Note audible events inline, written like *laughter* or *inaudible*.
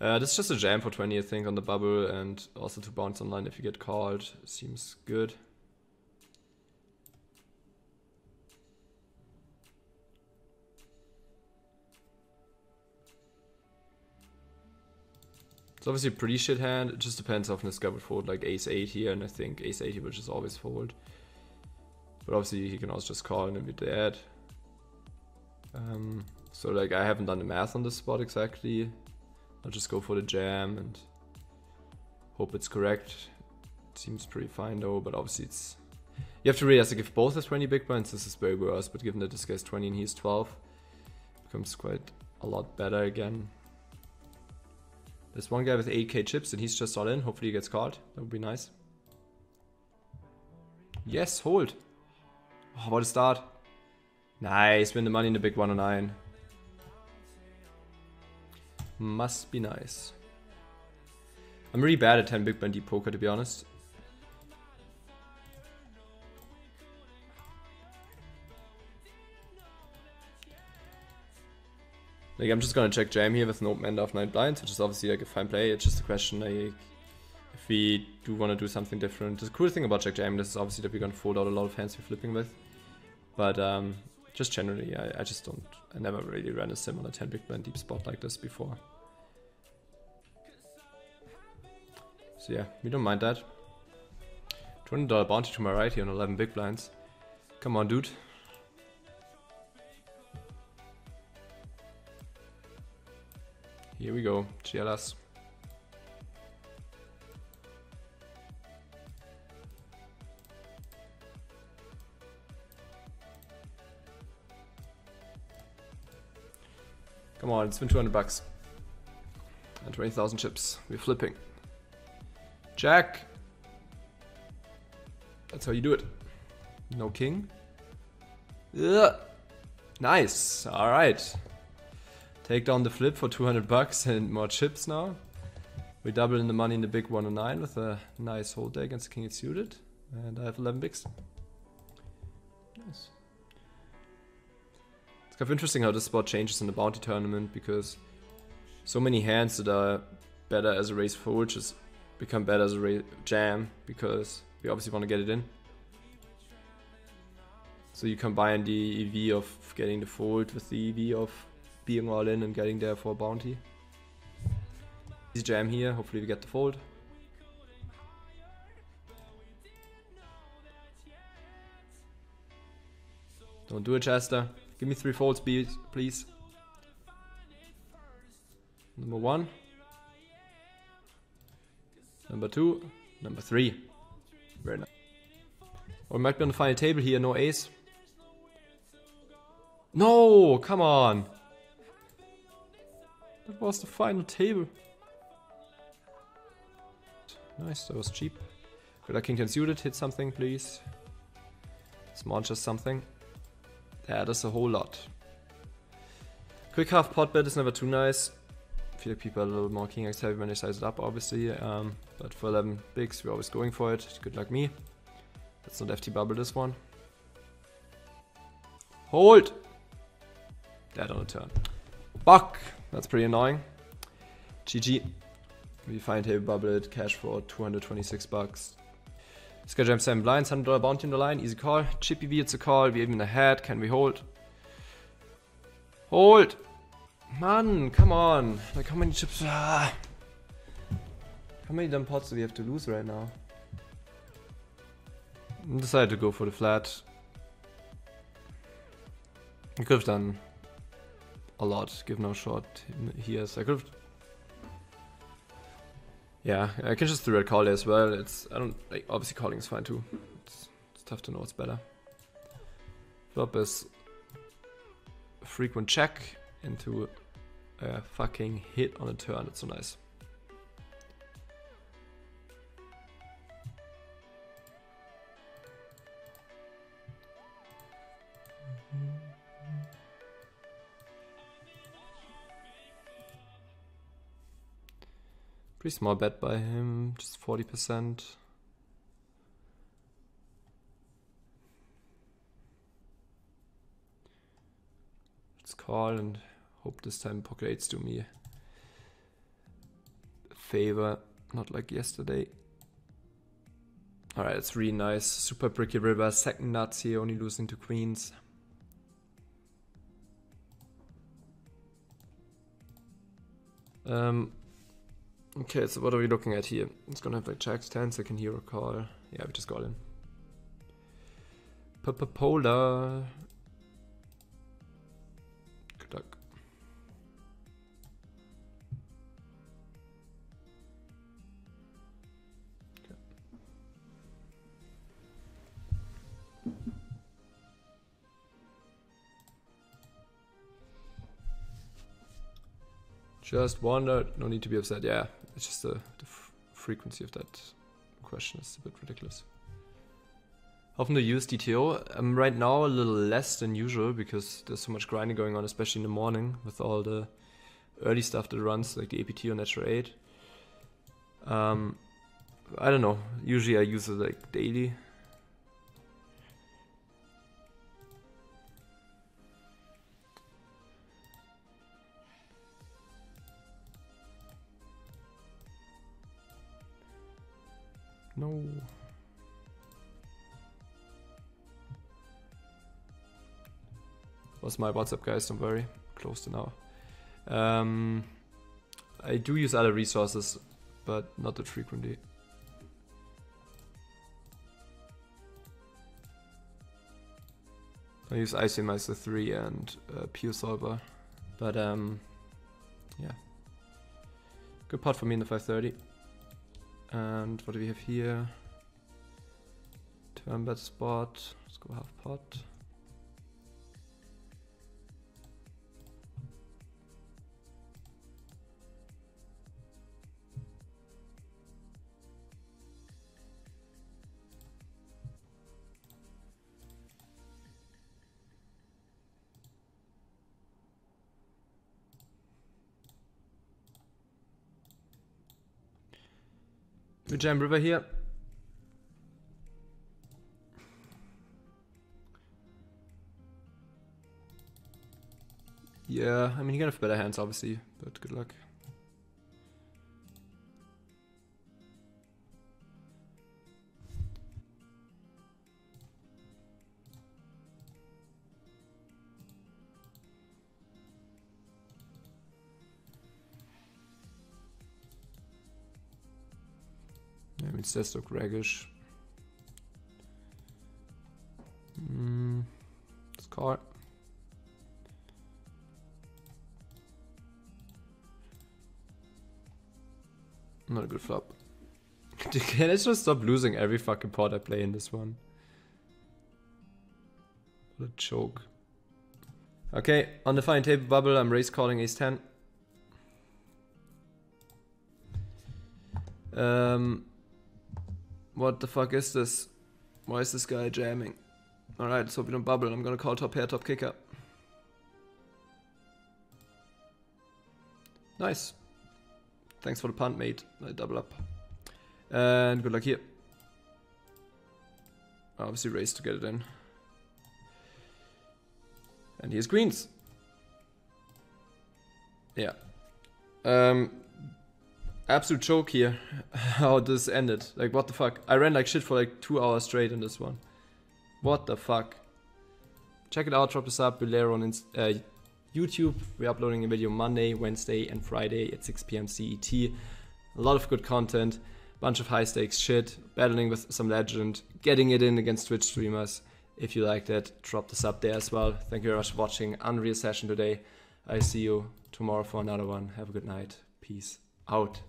Uh, this is just a jam for 20, I think, on the bubble, and also to bounce online if you get called. Seems good. It's obviously a pretty shit hand. It just depends on this guy would fold like ace 8 here, and I think ace 8 which is always fold. But obviously he can also just call and then be dead. Um, so like I haven't done the math on this spot exactly. I'll just go for the jam and hope it's correct. It seems pretty fine though, but obviously it's... You have to realize like if both have 20 big blinds, this is very worse, but given that this guy's 20 and he's 12, becomes quite a lot better again. There's one guy with 8k chips and he's just all in. Hopefully he gets caught. That would be nice. Yes, hold. Oh, what a start. Nice, win the money in the big 109. Must be nice. I'm really bad at 10 big blind deep poker to be honest. Like I'm just gonna check jam here with an open end of 9 blinds, which is obviously like a fine play. It's just a question like if we do want to do something different. The cool thing about check jam is obviously that we're gonna fold out a lot of hands we're flipping with. But um, just generally, I, I just don't, I never really ran a similar 10 big blind deep spot like this before. So yeah, we don't mind that. $20 bounty to my right here on 11 big blinds. Come on, dude. Here we go, GLS. Come on, it's been 200 bucks. And 20,000 chips. We're flipping. Jack! That's how you do it. No king. Ugh. Nice. Alright. Take down the flip for 200 bucks and more chips now. We double in the money in the big 109 with a nice hold there against the king suited. And I have 11 bigs. Nice. Kind of interesting how this spot changes in the bounty tournament because so many hands that are better as a raise fold just become better as a jam because we obviously want to get it in. So you combine the EV of getting the fold with the EV of being all in and getting there for a bounty. Easy jam here, hopefully we get the fold. Don't do it, Chester. Give me three folds, please. Number one. Number two. Number three. Very nice. Or we might be on the final table here, no ace. No, come on. That was the final table. Nice, that was cheap. Good luck, King 10 suited. Hit something, please. Small just something. Yeah, that's a whole lot. Quick half pot bet is never too nice. I feel like people are a little more King X heavy when they size it up, obviously. Um, but for 11 bigs, we're always going for it. Good luck me. Let's not FT bubble this one. Hold! Dead on a turn. Buck! That's pretty annoying. GG. We find here bubbled cash for 226 bucks. Sky Jam 7 blinds, $100 bounty on the line, easy call. Chippy V, it's a call. We even ahead. Can we hold? Hold! Man, come on. Like, how many chips? Ah. How many dumb pots do we have to lose right now? I decided to go for the flat. I could have done a lot, give no shot here. So I could have... Yeah, I can just through red call as well. It's I don't like obviously calling is fine too. It's, it's tough to know what's better. Flop is frequent check into a fucking hit on a turn. It's so nice. Pretty small bet by him, just 40%. Let's call and hope this time pocket 8s do me favor, not like yesterday. Alright, it's really nice. Super Bricky River, second nuts here, only losing to queens. Um, okay, so what are we looking at here? It's gonna have like jacks 10, second hero call. Yeah, we just got in. Polar. Good luck. Just wonder, no need to be upset. Yeah, it's just the, the frequency of that question is a bit ridiculous. Often to use DTO. I'm right now a little less than usual because there's so much grinding going on, especially in the morning with all the early stuff that runs, like the APT or Natural 8. Um, I don't know. Usually I use it like daily. No. Was my WhatsApp guys, don't worry. Close to now. Um, I do use other resources, but not that frequently. I use ICMIZER 3 and uh, PioSolver, but um, yeah. Good pot for me in the 530. And what do we have here? Turn bet spot. Let's go half pot. Jam river here. Yeah, I mean, you can have better hands, obviously, but good luck. It's just so Greggish. Mm, let's call. Not a good flop. *laughs* I just stop losing every fucking pot I play in this one? What a choke. Okay, on the fine table bubble, I'm raise calling ace 10. Um, what the fuck is this? Why is this guy jamming? Alright, so we don't bubble. I'm gonna call top pair, top kicker. Nice. Thanks for the punt, mate. I double up. And good luck here. Obviously race to get it in. And here's greens. Yeah. Um, absolute joke here *laughs* how this ended. Like, what the fuck? I ran like shit for like two hours straight in this one. What the fuck? Check it out, drop this up, below on uh, YouTube. We're uploading a video Monday, Wednesday, and Friday at 6 p.m. CET. A lot of good content, bunch of high stakes shit, battling with some legend, getting it in against Twitch streamers. If you like that, drop this up there as well. Thank you very much for watching Unreal Session today. I see you tomorrow for another one. Have a good night. Peace out.